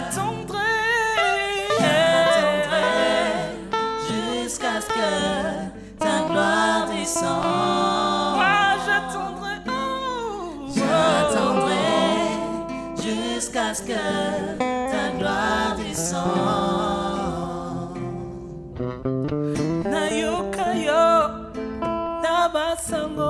la tendresse, jusqu'à ce que ta gloire descende. Moi j'attendrai, oh. j'attendrai jusqu'à ce que ta gloire descende. Nayokayo, Nabasango.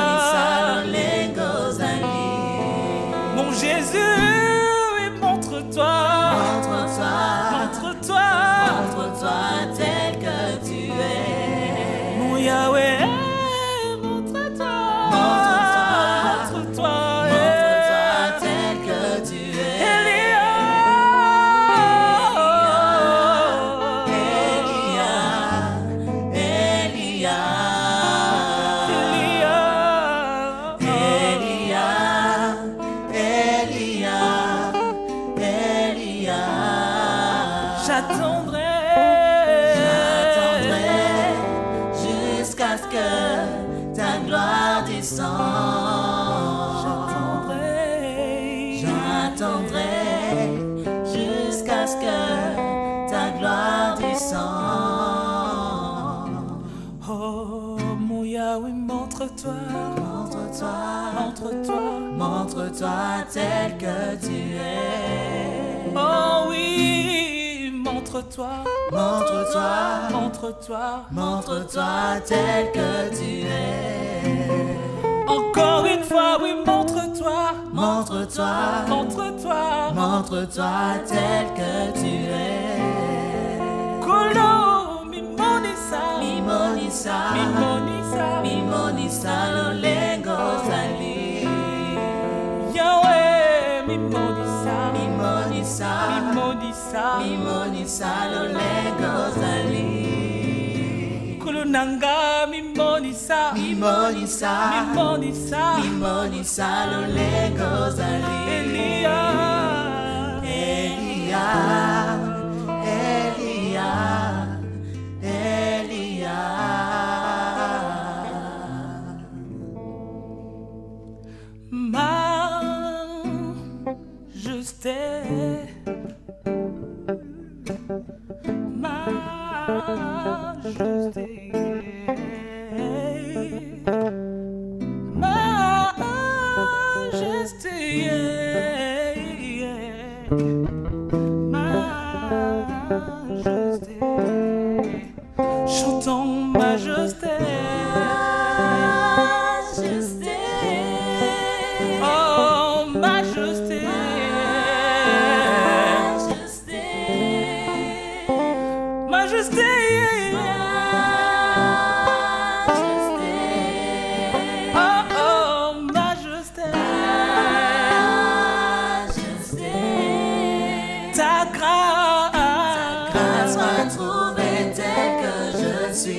J'attendrai, j'attendrai jusqu'à ce que ta gloire descende. J'attendrai, j'attendrai jusqu'à ce que ta gloire descende. Oh mon Yahweh, montre-toi, montre-toi, montre-toi, montre-toi tel que tu es. Toi, montre-toi, montre-toi, montre-toi tel que tu es. Encore une fois, oui, montre-toi, montre-toi, montre-toi, montre-toi tel que tu es. Colo, mimonisa, mimonisa, mimonisa, mimonisa, monisa mimonisa lolenge ozali nkulu na nga mimonisa mimonisa mimonisa mimonisa lolenge ozali eliya eliya eliya eliya ma justesse yeah, yeah. Oh,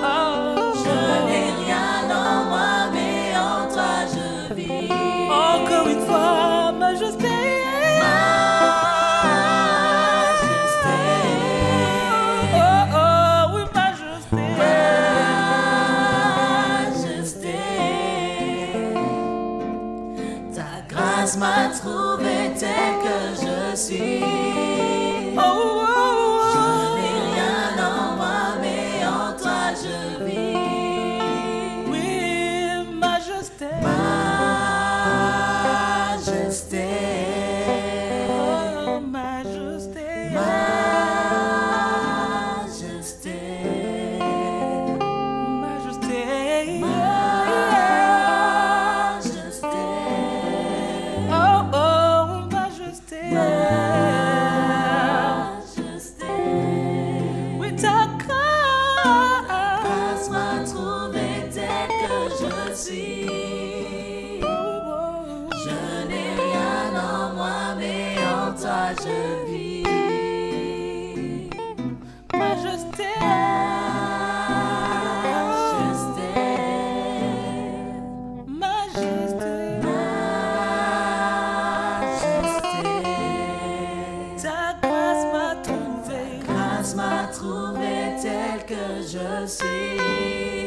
oh. je n'ai rien en moi, mais en toi je vis. Encore une fois, majesté. Oh, m'a trouvé tel que je suis. Majesté, Oh, majesté. majesté, Majesté. majesté, Oh, oh, majesté. majesté. Oui, ta tel que je suis. Je vis. Majesté. Majesté, Majesté. majesté. Ta grâce m'a trouvé. Grâce m'a trouvé tel que je suis.